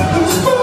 Let's go.